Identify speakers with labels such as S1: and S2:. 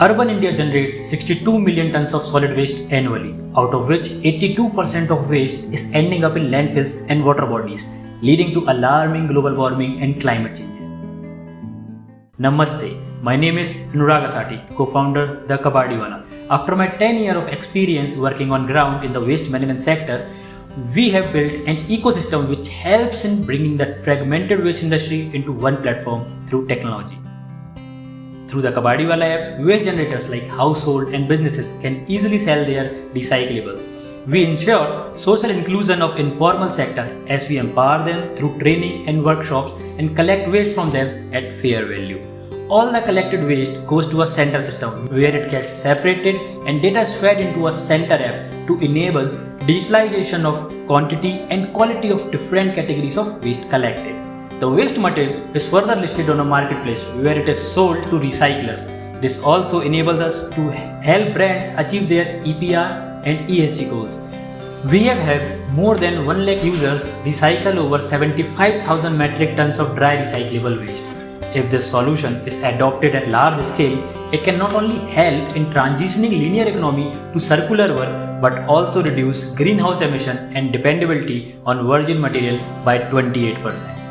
S1: Urban India generates 62 million tons of solid waste annually, out of which 82% of waste is ending up in landfills and water bodies, leading to alarming global warming and climate changes. Namaste, my name is Anurag Asati, co-founder The Kabadiwala. After my 10 year of experience working on ground in the waste management sector, we have built an ecosystem which helps in bringing that fragmented waste industry into one platform through technology. Through the Kabadiwala app, waste generators like household and businesses can easily sell their recyclables. We ensure social inclusion of informal sector as we empower them through training and workshops and collect waste from them at fair value. All the collected waste goes to a center system where it gets separated and data is fed into a center app to enable digitalization of quantity and quality of different categories of waste collected. The waste material is further listed on a marketplace where it is sold to recyclers. This also enables us to help brands achieve their EPR and ESG goals. We have had more than 1 lakh users recycle over 75,000 metric tons of dry recyclable waste. If this solution is adopted at large scale, it can not only help in transitioning linear economy to circular work but also reduce greenhouse emission and dependability on virgin material by 28%.